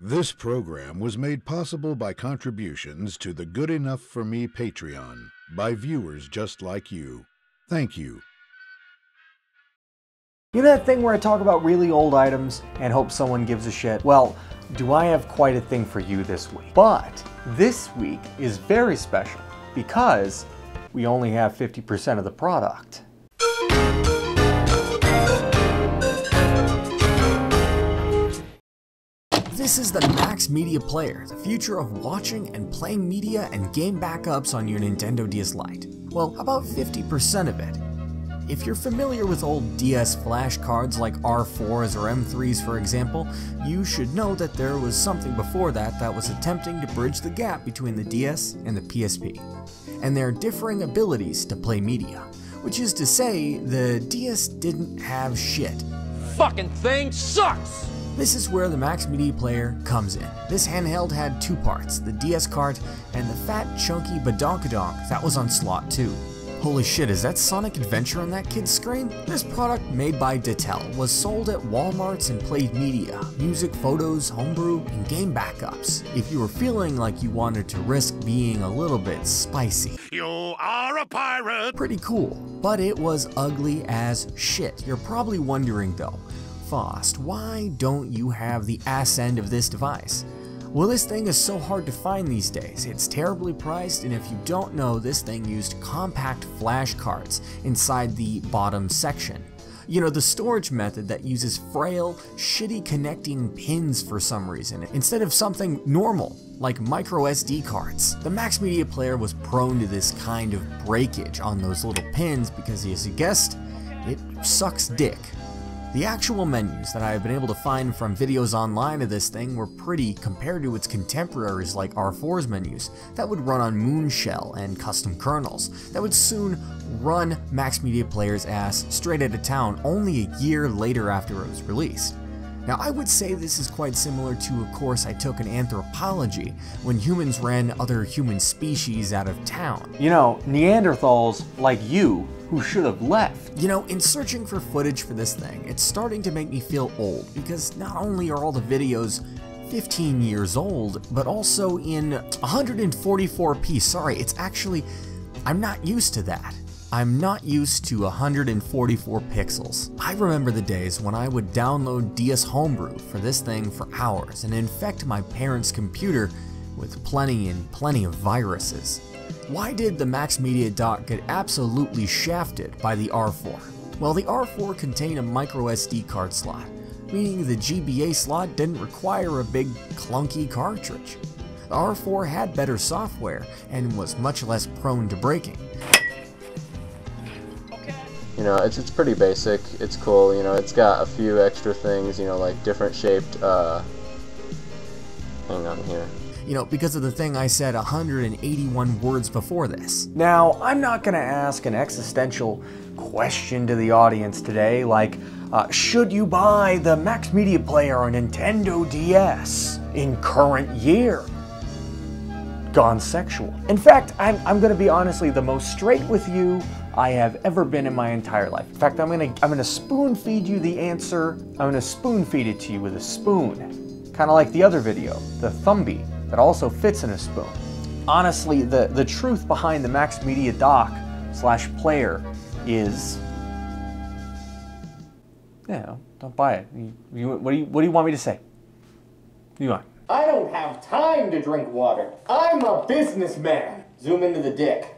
This program was made possible by contributions to the Good Enough for Me Patreon by viewers just like you. Thank you. You know that thing where I talk about really old items and hope someone gives a shit? Well, do I have quite a thing for you this week. But this week is very special because we only have 50% of the product. This is the Max Media Player, the future of watching and playing media and game backups on your Nintendo DS Lite. Well, about 50% of it. If you're familiar with old DS flash cards like R4s or M3s for example, you should know that there was something before that that was attempting to bridge the gap between the DS and the PSP, and their differing abilities to play media. Which is to say, the DS didn't have shit. Fucking thing sucks! This is where the Max Media Player comes in. This handheld had two parts, the DS cart and the fat chunky badonkadonk that was on slot 2. Holy shit, is that Sonic Adventure on that kid's screen? This product, made by Datel, was sold at Walmarts and played media, music, photos, homebrew, and game backups. If you were feeling like you wanted to risk being a little bit spicy. You are a pirate! Pretty cool, but it was ugly as shit. You're probably wondering though, Fost, why don't you have the ass end of this device? Well, this thing is so hard to find these days. It's terribly priced, and if you don't know, this thing used compact flash cards inside the bottom section. You know, the storage method that uses frail, shitty connecting pins for some reason, instead of something normal, like micro SD cards. The Max Media Player was prone to this kind of breakage on those little pins because, as you guessed, it sucks dick. The actual menus that I have been able to find from videos online of this thing were pretty compared to its contemporaries like R4's menus that would run on Moonshell and custom kernels that would soon run Max Media Player's ass straight out of town only a year later after it was released. Now, I would say this is quite similar to a course I took in anthropology when humans ran other human species out of town. You know, Neanderthals like you who should have left. You know, in searching for footage for this thing, it's starting to make me feel old because not only are all the videos 15 years old, but also in 144p. Sorry, it's actually, I'm not used to that. I'm not used to 144 pixels. I remember the days when I would download DS Homebrew for this thing for hours and infect my parents' computer with plenty and plenty of viruses. Why did the Max Media dock get absolutely shafted by the R4? Well, the R4 contained a micro SD card slot, meaning the GBA slot didn't require a big clunky cartridge. The R4 had better software and was much less prone to breaking. You know, it's, it's pretty basic. It's cool. You know, it's got a few extra things, you know, like different shaped, uh, hang on here. You know, because of the thing I said 181 words before this. Now, I'm not gonna ask an existential question to the audience today, like, uh, should you buy the Max Media Player on Nintendo DS in current year? Gone sexual. In fact, I'm, I'm gonna be honestly the most straight with you I have ever been in my entire life. In fact, I'm gonna I'm gonna spoon feed you the answer. I'm gonna spoon feed it to you with a spoon, kind of like the other video, the Thumby, that also fits in a spoon. Honestly, the the truth behind the Max Media dock slash player is, yeah, don't buy it. You, you, what do you what do you want me to say? You want? I don't have time to drink water. I'm a businessman. Zoom into the dick.